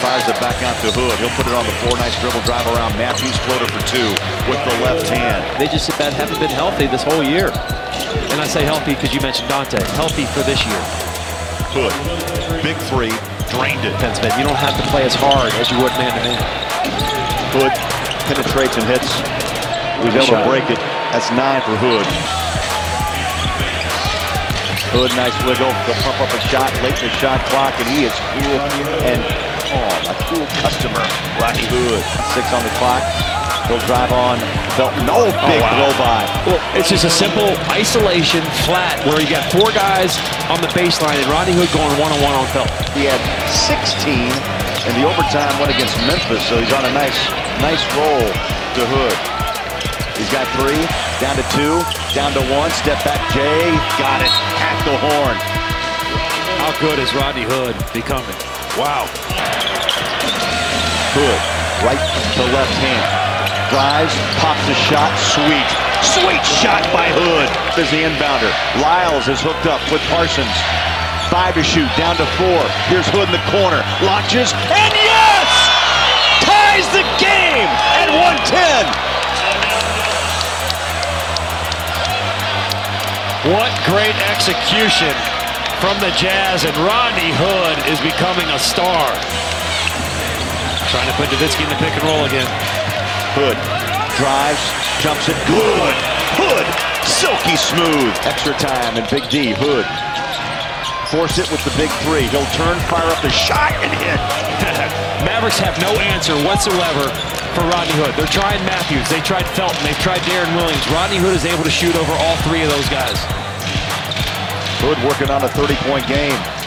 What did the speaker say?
Fires it back out to Hood. He'll put it on the floor. Nice dribble drive around. Matthews floater for two with the left hand. They just about haven't been healthy this whole year. And I say healthy because you mentioned Dante. Healthy for this year. Hood. Big three. Drained it. Defenseman. You don't have to play as hard as you would man to man. Hood penetrates and hits. He's able to break it. That's nine for Hood. Hood, nice wiggle. He'll pump up a shot late in the shot clock, and he is cool and calm. A cool customer, Rodney Hood. Six on the clock. He'll drive on Felton. Oh, big wow. blow by. Well, it's just a simple isolation flat where you got four guys on the baseline and Rodney Hood going one-on-one on Felton. He had 16 in the overtime one against Memphis, so he's on a nice, nice roll to Hood. He's got three, down to two, down to one, step back Jay, got it, the horn. How good is Rodney Hood becoming? Wow. Hood, right to left hand. Drives, pops a shot, sweet. Sweet shot by Hood. There's the inbounder. Lyles is hooked up with Parsons. Five to shoot, down to four. Here's Hood in the corner. Launches, and yes! Ties the game What great execution from the Jazz, and Rodney Hood is becoming a star. Trying to put Nowitzki in the pick and roll again. Hood drives, jumps it, good. Hood, silky smooth. Extra time and Big D, Hood. Force it with the big three. He'll turn, fire up the shot, and hit. Mavericks have no answer whatsoever for Rodney Hood. They're trying Matthews. They tried Felton. They've tried Deron Williams. Rodney Hood is able to shoot over all three of those guys. Hood working on a 30-point game.